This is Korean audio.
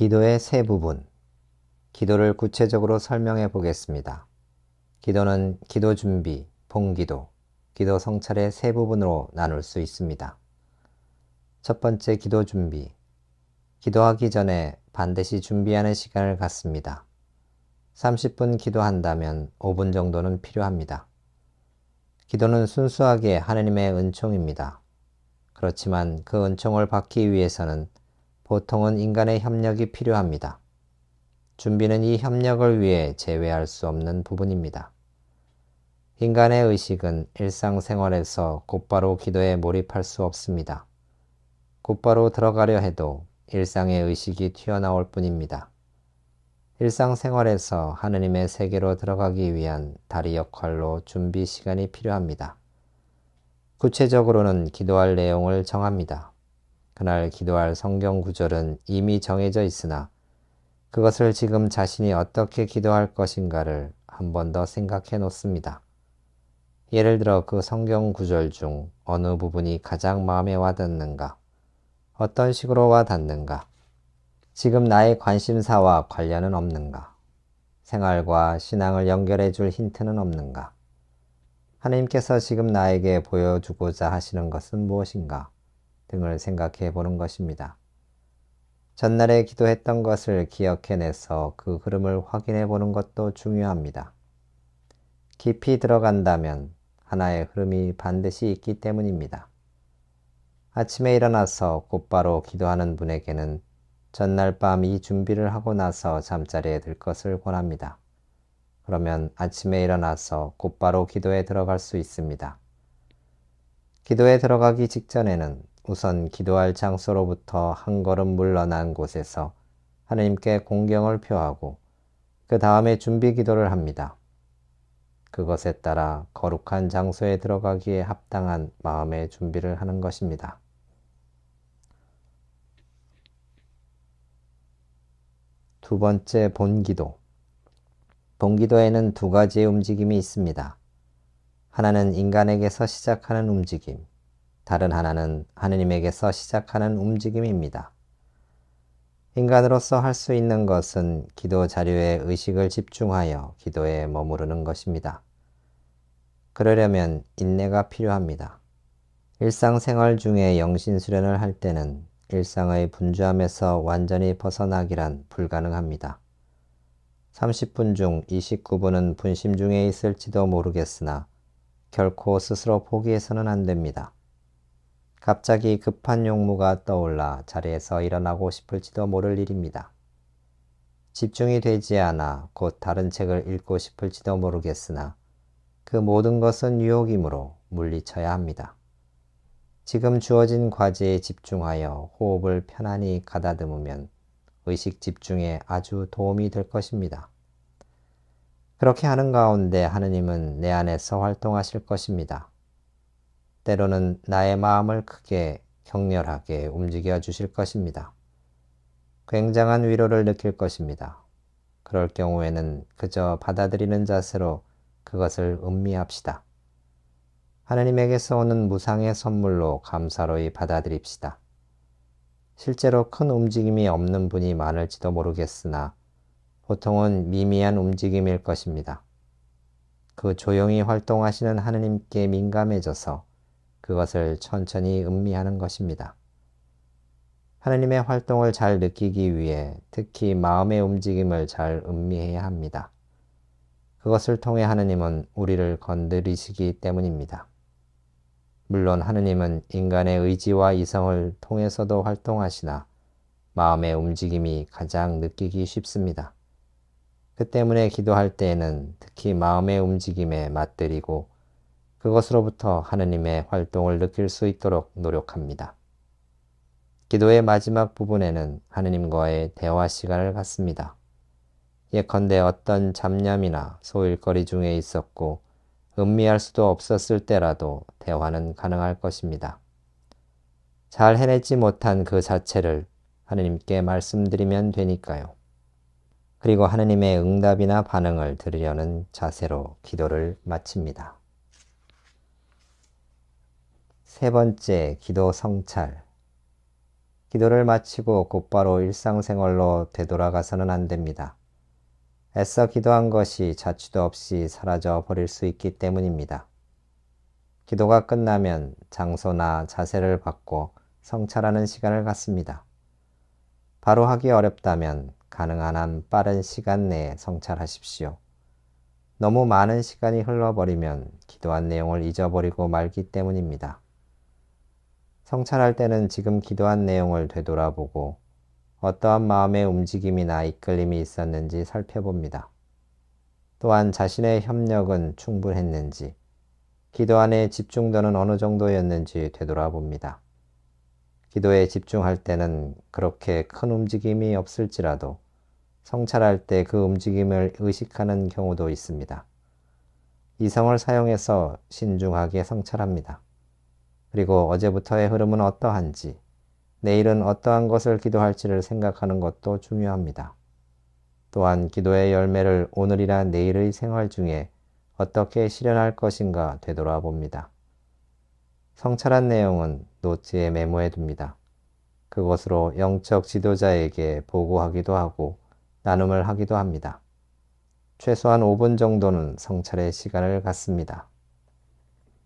기도의 세 부분. 기도를 구체적으로 설명해 보겠습니다. 기도는 기도 준비, 봉기도, 기도 성찰의 세 부분으로 나눌 수 있습니다. 첫 번째 기도 준비. 기도하기 전에 반드시 준비하는 시간을 갖습니다. 30분 기도한다면 5분 정도는 필요합니다. 기도는 순수하게 하느님의 은총입니다. 그렇지만 그 은총을 받기 위해서는 보통은 인간의 협력이 필요합니다. 준비는 이 협력을 위해 제외할 수 없는 부분입니다. 인간의 의식은 일상생활에서 곧바로 기도에 몰입할 수 없습니다. 곧바로 들어가려 해도 일상의 의식이 튀어나올 뿐입니다. 일상생활에서 하느님의 세계로 들어가기 위한 다리 역할로 준비 시간이 필요합니다. 구체적으로는 기도할 내용을 정합니다. 그날 기도할 성경 구절은 이미 정해져 있으나 그것을 지금 자신이 어떻게 기도할 것인가를 한 번 더 생각해 놓습니다. 예를 들어 그 성경 구절 중 어느 부분이 가장 마음에 와닿는가? 어떤 식으로 와닿는가? 지금 나의 관심사와 관련은 없는가? 생활과 신앙을 연결해 줄 힌트는 없는가? 하나님께서 지금 나에게 보여주고자 하시는 것은 무엇인가? 등을 생각해 보는 것입니다. 전날에 기도했던 것을 기억해내서 그 흐름을 확인해 보는 것도 중요합니다. 깊이 들어간다면 하나의 흐름이 반드시 있기 때문입니다. 아침에 일어나서 곧바로 기도하는 분에게는 전날 밤 이 준비를 하고 나서 잠자리에 들 것을 권합니다. 그러면 아침에 일어나서 곧바로 기도에 들어갈 수 있습니다. 기도에 들어가기 직전에는 우선 기도할 장소로부터 한 걸음 물러난 곳에서 하나님께 공경을 표하고 그 다음에 준비 기도를 합니다. 그것에 따라 거룩한 장소에 들어가기에 합당한 마음의 준비를 하는 것입니다. 두 번째 본기도. 본기도에는 두 가지의 움직임이 있습니다. 하나는 인간에게서 시작하는 움직임, 다른 하나는 하느님에게서 시작하는 움직임입니다. 인간으로서 할 수 있는 것은 기도 자료에 의식을 집중하여 기도에 머무르는 것입니다. 그러려면 인내가 필요합니다. 일상생활 중에 영신수련을 할 때는 일상의 분주함에서 완전히 벗어나기란 불가능합니다. 30분 중 29분은 분심 중에 있을지도 모르겠으나 결코 스스로 포기해서는 안 됩니다. 갑자기 급한 용무가 떠올라 자리에서 일어나고 싶을지도 모를 일입니다. 집중이 되지 않아 곧 다른 책을 읽고 싶을지도 모르겠으나 그 모든 것은 유혹이므로 물리쳐야 합니다. 지금 주어진 과제에 집중하여 호흡을 편안히 가다듬으면 의식 집중에 아주 도움이 될 것입니다. 그렇게 하는 가운데 하느님은 내 안에서 활동하실 것입니다. 때로는 나의 마음을 크게 격렬하게 움직여 주실 것입니다. 굉장한 위로를 느낄 것입니다. 그럴 경우에는 그저 받아들이는 자세로 그것을 음미합시다. 하나님에게서 오는 무상의 선물로 감사로이 받아들입시다. 실제로 큰 움직임이 없는 분이 많을지도 모르겠으나 보통은 미미한 움직임일 것입니다. 그 조용히 활동하시는 하느님께 민감해져서 그것을 천천히 음미하는 것입니다. 하느님의 활동을 잘 느끼기 위해 특히 마음의 움직임을 잘 음미해야 합니다. 그것을 통해 하느님은 우리를 건드리시기 때문입니다. 물론 하느님은 인간의 의지와 이성을 통해서도 활동하시나 마음의 움직임이 가장 느끼기 쉽습니다. 그 때문에 기도할 때에는 특히 마음의 움직임에 맞들이고 그것으로부터 하느님의 활동을 느낄 수 있도록 노력합니다. 기도의 마지막 부분에는 하느님과의 대화 시간을 갖습니다. 예컨대 어떤 잡념이나 소일거리 중에 있었고 음미할 수도 없었을 때라도 대화는 가능할 것입니다. 잘 해내지 못한 그 자체를 하느님께 말씀드리면 되니까요. 그리고 하느님의 응답이나 반응을 들으려는 자세로 기도를 마칩니다. 세 번째 기도 성찰. 기도를 마치고 곧바로 일상생활로 되돌아가서는 안 됩니다. 애써 기도한 것이 자취도 없이 사라져 버릴 수 있기 때문입니다. 기도가 끝나면 장소나 자세를 바꿔 성찰하는 시간을 갖습니다. 바로 하기 어렵다면 가능한 한 빠른 시간 내에 성찰하십시오. 너무 많은 시간이 흘러버리면 기도한 내용을 잊어버리고 말기 때문입니다. 성찰할 때는 지금 기도한 내용을 되돌아보고 어떠한 마음의 움직임이나 이끌림이 있었는지 살펴봅니다. 또한 자신의 협력은 충분했는지, 기도 안에 집중도는 어느 정도였는지 되돌아봅니다. 기도에 집중할 때는 그렇게 큰 움직임이 없을지라도 성찰할 때 그 움직임을 의식하는 경우도 있습니다. 이성을 사용해서 신중하게 성찰합니다. 그리고 어제부터의 흐름은 어떠한지, 내일은 어떠한 것을 기도할지를 생각하는 것도 중요합니다. 또한 기도의 열매를 오늘이나 내일의 생활 중에 어떻게 실현할 것인가 되돌아 봅니다. 성찰한 내용은 노트에 메모해 둡니다. 그것으로 영적 지도자에게 보고하기도 하고 나눔을 하기도 합니다. 최소한 5분 정도는 성찰의 시간을 갖습니다.